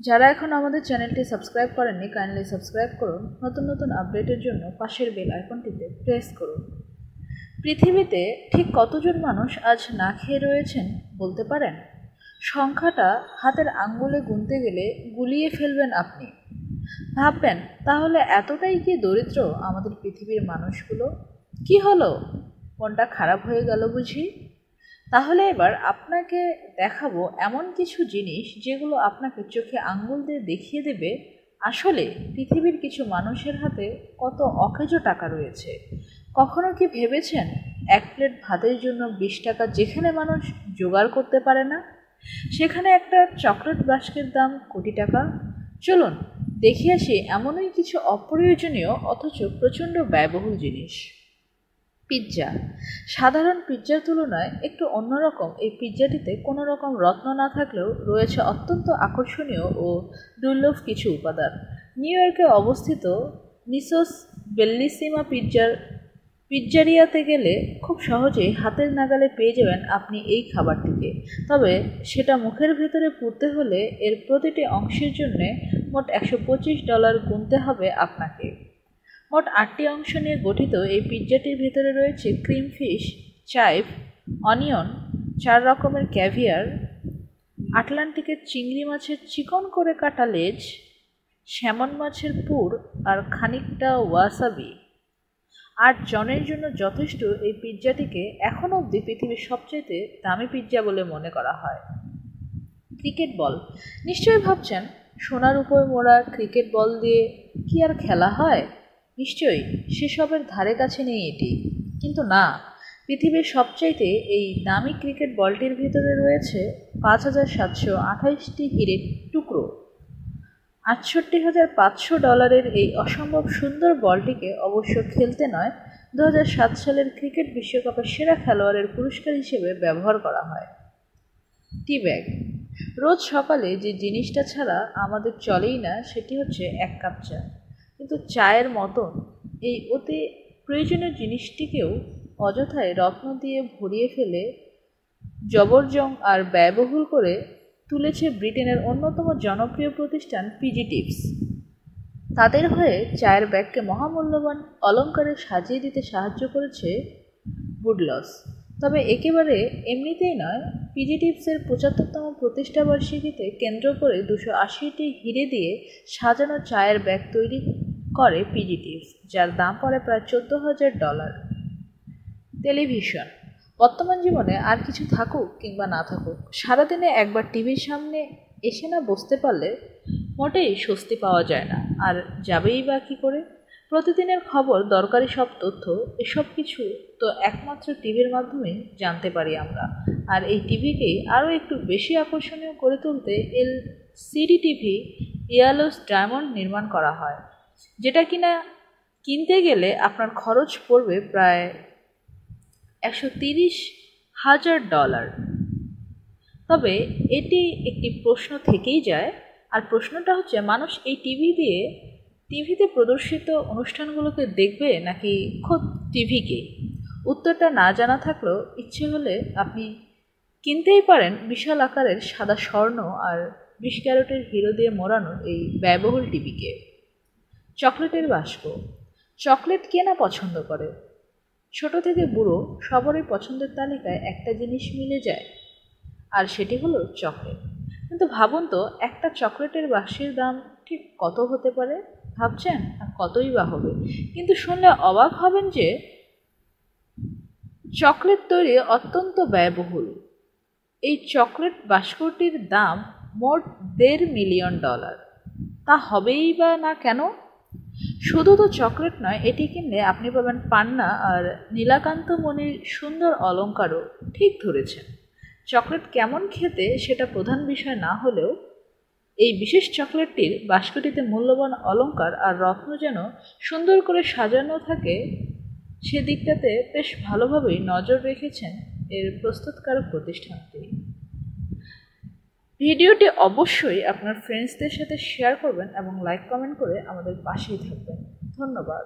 যারা এখন আমাদের চ্যানেলটি সাবস্ক্রাইব করেননি কাইন্ডলি সাবস্ক্রাইব করুন। নতুন নতুন আপডেটের জন্য পাশের বেল আইকনটিতে প্রেস করুন। পৃথিবীতে ঠিক কতজন মানুষ আজ না খেয়ে রয়েছেন বলতে পারেন? সংখ্যাটা হাতের আঙ্গুলে গুনতে গেলে গুলিয়ে ফেলবেন আপনি। ভাববেন, তাহলে এতটাই কি দরিদ্র আমাদের পৃথিবীর মানুষগুলো? কি হলো? মনটা খারাপ হয়ে গেল বুঝি? তাহলে এবার আপনাকে দেখাবো এমন কিছু জিনিস যেগুলো আপনাকে চোখে আঙ্গুল দিয়ে দেখিয়ে দেবে, আসলে পৃথিবীর কিছু মানুষের হাতে কত অকেজো টাকা রয়েছে। কখনো কি ভেবেছেন, এক প্লেট ভাতের জন্য বিশ টাকা যেখানে মানুষ জোগাড় করতে পারে না? সেখানে একটা চকলেট বাস্কের দাম কোটি টাকা? চলুন, দেখে আসি এমনই কিছু অপ্রয়োজনীয় অথচ প্রচণ্ড ব্যয়বহুল জিনিস। পিৎজা সাধারণ পিৎজার তুলনায় একটু অন্যরকম। এই পিৎজাটিতে কোনো রকম রত্ন না থাকলেও রয়েছে অত্যন্ত আকর্ষণীয় ও দুর্লভ কিছু উপাদান। নিউ ইয়র্কে অবস্থিত নিসোস বেল্লিসিমা পিৎজার পিৎজারিয়াতে গেলে খুব সহজেই হাতের নাগালে পেয়ে যাবেন আপনি এই খাবারটিকে। তবে সেটা মুখের ভেতরে পুড়তে হলে এর প্রতিটি অংশের জন্যে মোট একশো পঁচিশ ডলার গুনতে হবে আপনাকে। মোট আটটি অংশ নিয়ে গঠিত এই পিৎজাটির ভেতরে রয়েছে ক্রিম ফিশ চাইভ অনিয়ন, চার রকমের ক্যাভিয়ার, আটলান্টিকের চিংড়ি মাছের চিকন করে কাটা লেজ, স্যামন মাছের পুর আর খানিকটা ওয়াসাবি। আর জনের জন্য যথেষ্ট এই পিৎজাটিকে এখনও অবধি পৃথিবীর সবচেয়ে দামি পিৎজা বলে মনে করা হয়। Cricket ball. নিশ্চয়ই ভাবছেন, সোনার উপর মোড়া ক্রিকেট বল দিয়ে কি আর খেলা হয়? নিশ্চয়ই সেসবের ধারে কাছে নেই এটি। কিন্তু না, পৃথিবীর সবচাইতে এই দামি ক্রিকেট বলটির ভিতরে রয়েছে পাঁচ হাজার সাতশো আঠাইশটি হিরের টুকরো। আটষট্টি হাজার পাঁচশো ডলারের এই অসম্ভব সুন্দর বলটিকে অবশ্য খেলতে নয় দু সাত সালের ক্রিকেট বিশ্বকাপের সেরা খেলোয়াড়ের পুরস্কার হিসেবে ব্যবহার করা হয়। টি ব্যাগ রোজ সকালে যে জিনিসটা ছাড়া আমাদের চলেই না, সেটি হচ্ছে এক কাপ চা। কিন্তু চায়ের মতন এই অতি প্রয়োজনীয় জিনিসটিকেও অযথায় রত্ন দিয়ে ভরিয়ে ফেলে জবরজং আর ব্যয়বহুল করে তুলেছে ব্রিটেনের অন্যতম জনপ্রিয় প্রতিষ্ঠান পিজি টিপস। তাদের হয়ে চায়ের ব্যাগকে মহামূল্যবান অলঙ্কারে সাজিয়ে দিতে সাহায্য করেছে বুডলস তবে একেবারে এমনিতেই নয়, পিজি টিপসের পঁচাত্তরতম প্রতিষ্ঠাবার্ষিকীতে কেন্দ্র করে দুশো আশিটি হিরে দিয়ে সাজানো চায়ের ব্যাগ তৈরি করে পিজি টিপস যার দাম পড়ে প্রায় চোদ্দ হাজার ডলার। টেলিভিশন। বর্তমান জীবনে আর কিছু থাকুক কিংবা না থাকুক, সারাদিনে একবার টিভির সামনে এসে না বসতে পারলে মোটেই স্বস্তি পাওয়া যায় না। আর যাবেই বা কী করে? প্রতিদিনের খবর, দরকারি সব তথ্য, এসব কিছু তো একমাত্র টিভির মাধ্যমে জানতে পারি আমরা। আর এই টিভিকেই আরও একটু বেশি আকর্ষণীয় করে তুলতে এল সিডি টিভি ইয়ালোস ডায়মন্ড নির্মাণ করা হয়। যেটা কিনা কিনতে গেলে আপনার খরচ পড়বে প্রায় একশো তিরিশ হাজার ডলার। তবে এটি একটি প্রশ্ন থেকেই যায়। আর প্রশ্নটা হচ্ছে, মানুষ এই টিভি দিয়ে টিভিতে প্রদর্শিত অনুষ্ঠানগুলোকে দেখবে নাকি খোদ টিভিকে? উত্তরটা না জানা থাকলেও ইচ্ছে হলে আপনি কিনতেই পারেন বিশাল আকারের সাদা স্বর্ণ আর বিশ ক্যারোটের হিরো দিয়ে মোড়ানো এই ব্যয়বহুল টিভিকে। চকলেটের বাষ্প। চকলেট কে না পছন্দ করে? ছোট থেকে বুড়ো সবারই পছন্দের তালিকায় একটা জিনিস মিলে যায়, আর সেটি হলো চকলেট। কিন্তু ভাবুন তো, একটা চকলেটের বাক্সের দাম ঠিক কত হতে পারে? ভাবছেন? আর কতই বা হবে? কিন্তু শুনলে অবাক হবেন যে চকলেট তৈরি অত্যন্ত ব্যয়বহুল। এই চকলেট বাস্কটির দাম মোট দেড় মিলিয়ন ডলার। তা হবেই বা না কেন? শুধু তো চকলেট নয়, এটি কিনলে আপনি পাবেন পান্না আর নীলাকান্ত মণির সুন্দর অলঙ্কারও ঠিক ধরেছেন। চকলেট কেমন খেতে সেটা প্রধান বিষয় না হলেও এই বিশেষ চকলেটটির বাস্কটিতে মূল্যবান অলঙ্কার আর রত্ন যেন সুন্দর করে সাজানো থাকে সেদিকটাতে বেশ ভালোভাবেই নজর রেখেছেন এর প্রস্তুতকারক প্রতিষ্ঠানটি। ভিডিওটি অবশ্যই আপনার ফ্রেন্ডসদের সাথে শেয়ার করবেন এবং লাইক কমেন্ট করে আমাদের পাশেই থাকবেন। ধন্যবাদ।